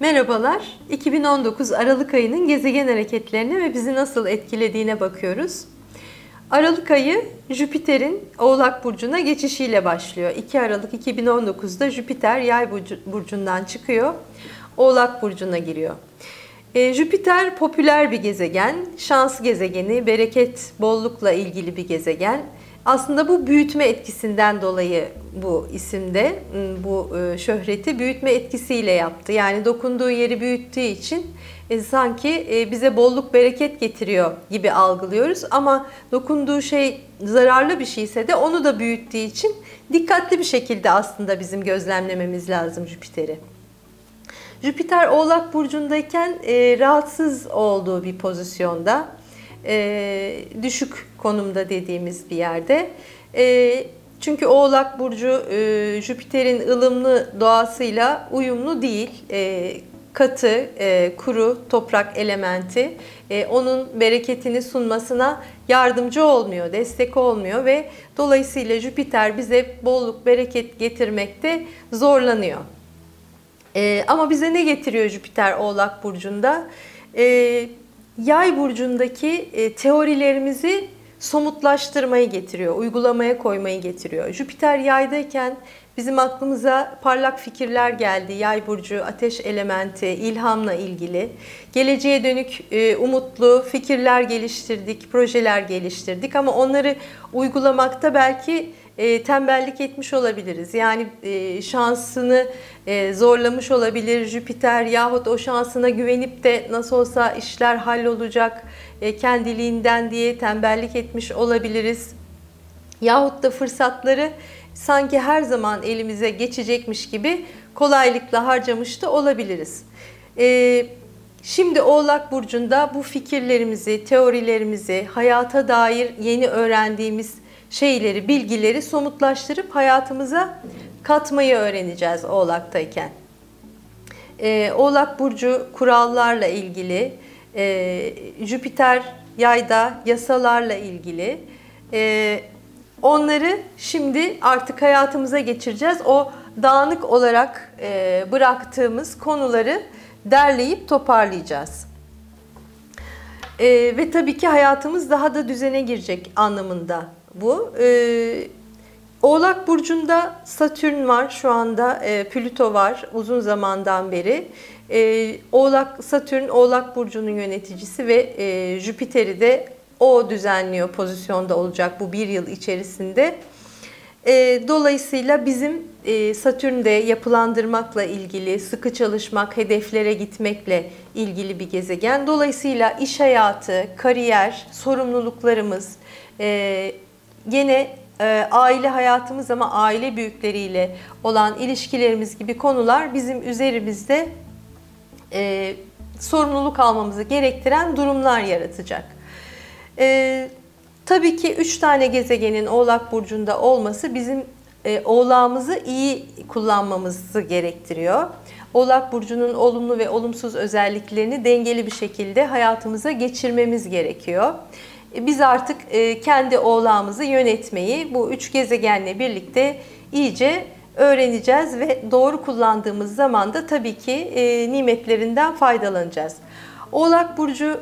Merhabalar. 2019 Aralık ayının gezegen hareketlerine ve bizi nasıl etkilediğine bakıyoruz. Aralık ayı Jüpiter'in Oğlak Burcu'na geçişiyle başlıyor. 2 Aralık 2019'da Jüpiter Yay Burcu'ndan çıkıyor. Oğlak Burcu'na giriyor. E, Jüpiter popüler bir gezegen, şans gezegeni, bereket, bollukla ilgili bir gezegen. Aslında bu büyütme etkisinden dolayı bu isimde bu e, şöhreti büyütme etkisiyle yaptı. Yani dokunduğu yeri büyüttüğü için e, sanki e, bize bolluk bereket getiriyor gibi algılıyoruz. Ama dokunduğu şey zararlı bir şeyse de onu da büyüttüğü için dikkatli bir şekilde aslında bizim gözlemlememiz lazım Jüpiter'i. Jüpiter Oğlak Burcu'ndayken e, rahatsız olduğu bir pozisyonda, e, düşük konumda dediğimiz bir yerde. E, çünkü Oğlak Burcu e, Jüpiter'in ılımlı doğasıyla uyumlu değil. E, katı, e, kuru toprak elementi e, onun bereketini sunmasına yardımcı olmuyor, destek olmuyor ve dolayısıyla Jüpiter bize bolluk, bereket getirmekte zorlanıyor. E, ama bize ne getiriyor Jüpiter Oğlak Burcu'nda? E, yay burcundaki e, teorilerimizi somutlaştırmayı getiriyor, uygulamaya koymayı getiriyor. Jüpiter yaydayken bizim aklımıza parlak fikirler geldi. Yay burcu, ateş elementi, ilhamla ilgili. Geleceğe dönük e, umutlu fikirler geliştirdik, projeler geliştirdik ama onları uygulamakta belki e, tembellik etmiş olabiliriz. Yani e, şansını e, zorlamış olabilir Jüpiter yahut o şansına güvenip de nasıl olsa işler hallolacak e, kendiliğinden diye tembellik etmiş olabiliriz. Yahut da fırsatları sanki her zaman elimize geçecekmiş gibi kolaylıkla harcamış da olabiliriz. E, Şimdi Oğlak Burcu'nda bu fikirlerimizi, teorilerimizi, hayata dair yeni öğrendiğimiz şeyleri, bilgileri somutlaştırıp hayatımıza katmayı öğreneceğiz Oğlak'tayken. Ee, Oğlak Burcu kurallarla ilgili, e, Jüpiter yayda yasalarla ilgili. E, onları şimdi artık hayatımıza geçireceğiz. O dağınık olarak e, bıraktığımız konuları derleyip toparlayacağız. E, ve tabii ki hayatımız daha da düzene girecek anlamında bu. E, Oğlak Burcu'nda Satürn var şu anda, e, Plüto var uzun zamandan beri. E, Oğlak Satürn Oğlak Burcu'nun yöneticisi ve e, Jüpiter'i de o düzenliyor pozisyonda olacak bu bir yıl içerisinde. E, dolayısıyla bizim e, Satürn'de yapılandırmakla ilgili, sıkı çalışmak, hedeflere gitmekle ilgili bir gezegen. Dolayısıyla iş hayatı, kariyer, sorumluluklarımız, e, Yine e, aile hayatımız ama aile büyükleriyle olan ilişkilerimiz gibi konular bizim üzerimizde e, sorumluluk almamızı gerektiren durumlar yaratacak. E, tabii ki 3 tane gezegenin Oğlak Burcu'nda olması bizim e, oğlağımızı iyi kullanmamızı gerektiriyor. Oğlak Burcu'nun olumlu ve olumsuz özelliklerini dengeli bir şekilde hayatımıza geçirmemiz gerekiyor. E, biz artık e, kendi oğlağımızı yönetmeyi bu üç gezegenle birlikte iyice öğreneceğiz ve doğru kullandığımız zaman da tabii ki e, nimetlerinden faydalanacağız. Oğlak Burcu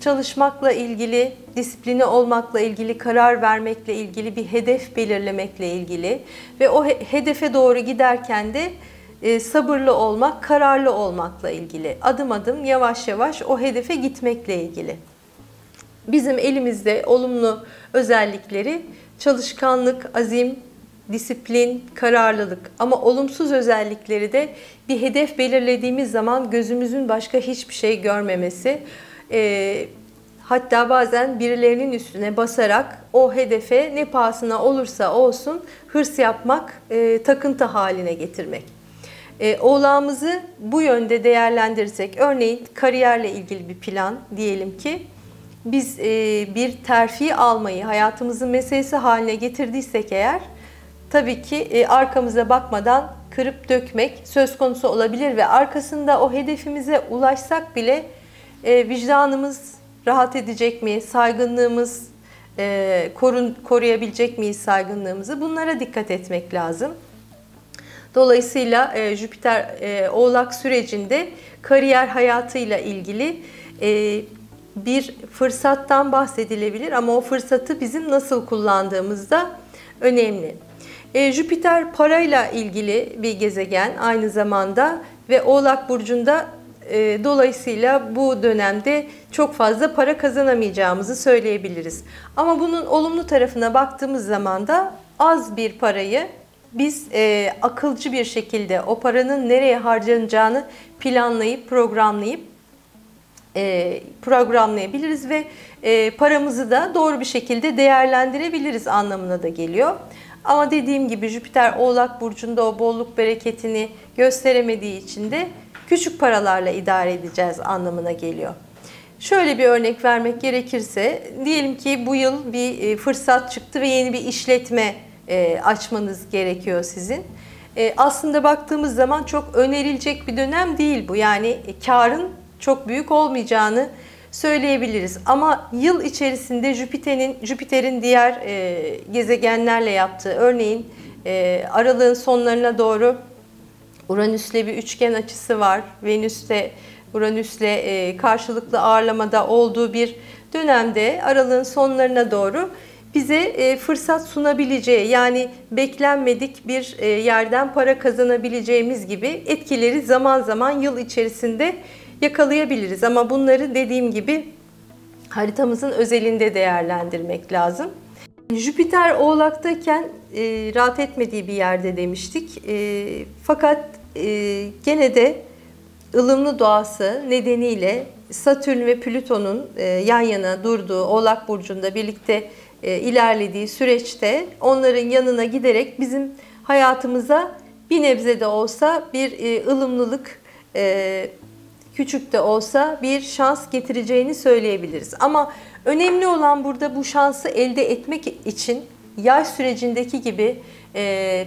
çalışmakla ilgili, disiplini olmakla ilgili, karar vermekle ilgili, bir hedef belirlemekle ilgili ve o hedefe doğru giderken de sabırlı olmak, kararlı olmakla ilgili. Adım adım, yavaş yavaş o hedefe gitmekle ilgili. Bizim elimizde olumlu özellikleri çalışkanlık, azim, disiplin, kararlılık ama olumsuz özellikleri de bir hedef belirlediğimiz zaman gözümüzün başka hiçbir şey görmemesi. E, hatta bazen birilerinin üstüne basarak o hedefe ne pahasına olursa olsun hırs yapmak, e, takıntı haline getirmek. E, oğlağımızı bu yönde değerlendirirsek, örneğin kariyerle ilgili bir plan diyelim ki, biz e, bir terfi almayı hayatımızın meselesi haline getirdiysek eğer tabii ki e, arkamıza bakmadan kırıp dökmek söz konusu olabilir ve arkasında o hedefimize ulaşsak bile e, vicdanımız rahat edecek mi, saygınlığımız korun, koruyabilecek miyiz saygınlığımızı bunlara dikkat etmek lazım. Dolayısıyla e, Jüpiter e, Oğlak sürecinde kariyer hayatıyla ilgili e, bir fırsattan bahsedilebilir ama o fırsatı bizim nasıl kullandığımızda önemli. E, Jüpiter parayla ilgili bir gezegen aynı zamanda ve Oğlak Burcu'nda e, dolayısıyla bu dönemde çok fazla para kazanamayacağımızı söyleyebiliriz. Ama bunun olumlu tarafına baktığımız zaman da az bir parayı biz e, akılcı bir şekilde o paranın nereye harcanacağını planlayıp programlayıp e, programlayabiliriz ve e, paramızı da doğru bir şekilde değerlendirebiliriz anlamına da geliyor. Ama dediğim gibi Jüpiter Oğlak Burcu'nda o bolluk bereketini gösteremediği için de küçük paralarla idare edeceğiz anlamına geliyor. Şöyle bir örnek vermek gerekirse diyelim ki bu yıl bir e, fırsat çıktı ve yeni bir işletme açmanız gerekiyor sizin. Aslında baktığımız zaman çok önerilecek bir dönem değil bu. Yani karın çok büyük olmayacağını söyleyebiliriz. Ama yıl içerisinde Jüpiter'in Jüpiter'in diğer gezegenlerle yaptığı örneğin aralığın sonlarına doğru Uranüs'le bir üçgen açısı var. Venüs'te Uranüs'le e, karşılıklı ağırlamada olduğu bir dönemde aralığın sonlarına doğru bize e, fırsat sunabileceği yani beklenmedik bir e, yerden para kazanabileceğimiz gibi etkileri zaman zaman yıl içerisinde yakalayabiliriz. Ama bunları dediğim gibi haritamızın özelinde değerlendirmek lazım. Jüpiter Oğlak'tayken e, rahat etmediği bir yerde demiştik. E, fakat e, gene de ılımlı doğası nedeniyle Satürn ve Plüton'un e, yan yana durduğu Oğlak Burcu'nda birlikte e, ilerlediği süreçte onların yanına giderek bizim hayatımıza bir nebze de olsa bir e, ılımlılık, e, küçük de olsa bir şans getireceğini söyleyebiliriz. Ama önemli olan burada bu şansı elde etmek için yay sürecindeki gibi e,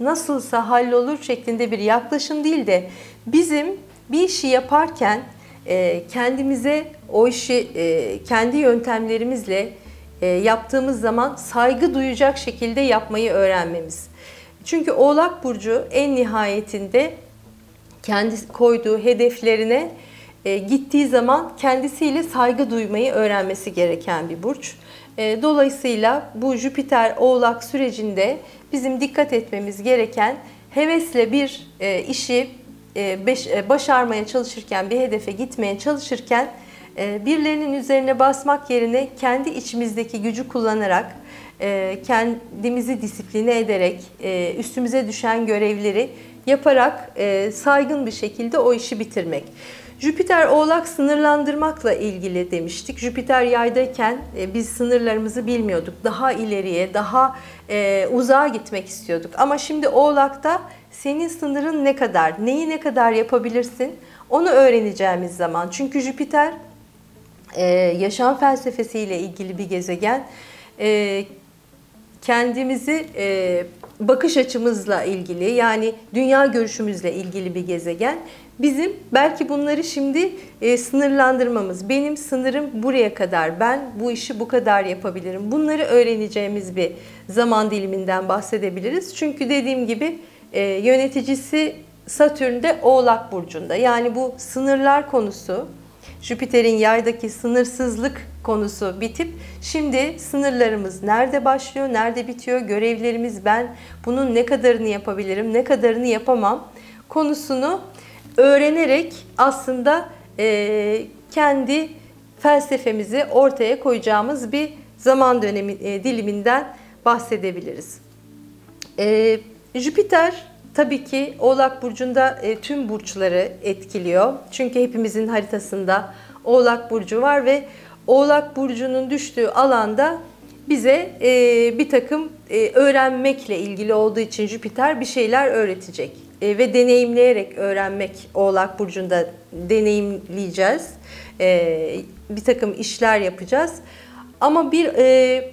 nasılsa hallolur şeklinde bir yaklaşım değil de bizim bir işi yaparken e, kendimize o işi e, kendi yöntemlerimizle e, yaptığımız zaman saygı duyacak şekilde yapmayı öğrenmemiz. Çünkü Oğlak Burcu en nihayetinde kendi koyduğu hedeflerine e, gittiği zaman kendisiyle saygı duymayı öğrenmesi gereken bir burç. E, dolayısıyla bu Jüpiter Oğlak sürecinde bizim dikkat etmemiz gereken hevesle bir e, işi e, beş, e, başarmaya çalışırken, bir hedefe gitmeye çalışırken e, birilerinin üzerine basmak yerine kendi içimizdeki gücü kullanarak, e, kendimizi disipline ederek, e, üstümüze düşen görevleri yaparak e, saygın bir şekilde o işi bitirmek. Jüpiter Oğlak sınırlandırmakla ilgili demiştik. Jüpiter yaydayken e, biz sınırlarımızı bilmiyorduk. Daha ileriye, daha e, uzağa gitmek istiyorduk. Ama şimdi Oğlak'ta senin sınırın ne kadar, neyi ne kadar yapabilirsin onu öğreneceğimiz zaman. Çünkü Jüpiter e, yaşam felsefesiyle ilgili bir gezegen. E, kendimizi e, bakış açımızla ilgili yani dünya görüşümüzle ilgili bir gezegen. Bizim belki bunları şimdi e, sınırlandırmamız, benim sınırım buraya kadar, ben bu işi bu kadar yapabilirim. Bunları öğreneceğimiz bir zaman diliminden bahsedebiliriz. Çünkü dediğim gibi e, yöneticisi Satürn'de Oğlak Burcu'nda. Yani bu sınırlar konusu, Jüpiter'in yaydaki sınırsızlık konusu bitip şimdi sınırlarımız nerede başlıyor, nerede bitiyor, görevlerimiz ben bunun ne kadarını yapabilirim, ne kadarını yapamam konusunu öğrenerek aslında e, kendi felsefemizi ortaya koyacağımız bir zaman dönemi e, diliminden bahsedebiliriz. E, Jüpiter tabii ki Oğlak Burcu'nda e, tüm burçları etkiliyor. Çünkü hepimizin haritasında Oğlak Burcu var ve Oğlak Burcu'nun düştüğü alanda bize e, bir takım e, öğrenmekle ilgili olduğu için Jüpiter bir şeyler öğretecek. E, ve deneyimleyerek öğrenmek Oğlak Burcu'nda deneyimleyeceğiz. E, bir takım işler yapacağız. Ama bir e,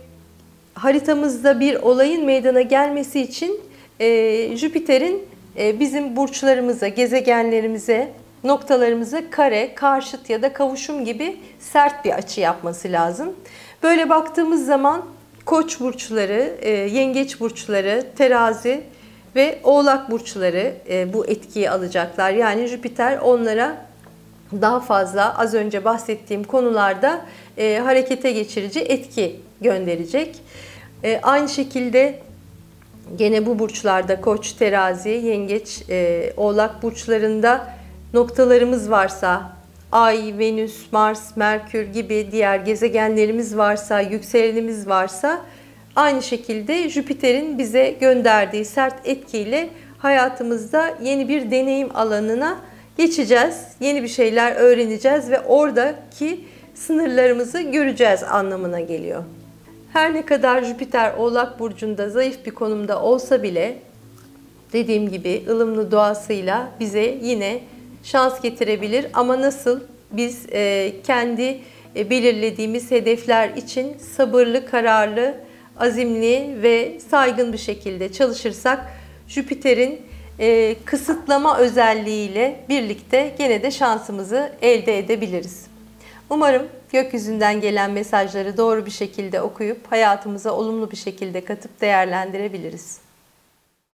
haritamızda bir olayın meydana gelmesi için e, Jüpiter'in e, bizim burçlarımıza, gezegenlerimize, noktalarımıza kare, karşıt ya da kavuşum gibi sert bir açı yapması lazım. Böyle baktığımız zaman koç burçları, e, yengeç burçları, terazi, ve Oğlak burçları e, bu etkiyi alacaklar. Yani Jüpiter onlara daha fazla az önce bahsettiğim konularda e, harekete geçirici etki gönderecek. E, aynı şekilde gene bu burçlarda Koç, Terazi, Yengeç, e, Oğlak burçlarında noktalarımız varsa Ay, Venüs, Mars, Merkür gibi diğer gezegenlerimiz varsa, yükselenimiz varsa aynı şekilde Jüpiter'in bize gönderdiği sert etkiyle hayatımızda yeni bir deneyim alanına geçeceğiz. Yeni bir şeyler öğreneceğiz ve oradaki sınırlarımızı göreceğiz anlamına geliyor. Her ne kadar Jüpiter Oğlak burcunda zayıf bir konumda olsa bile dediğim gibi ılımlı doğasıyla bize yine şans getirebilir ama nasıl biz e, kendi e, belirlediğimiz hedefler için sabırlı, kararlı, azimli ve saygın bir şekilde çalışırsak Jüpiter'in e, kısıtlama özelliğiyle birlikte gene de şansımızı elde edebiliriz. Umarım gökyüzünden gelen mesajları doğru bir şekilde okuyup hayatımıza olumlu bir şekilde katıp değerlendirebiliriz.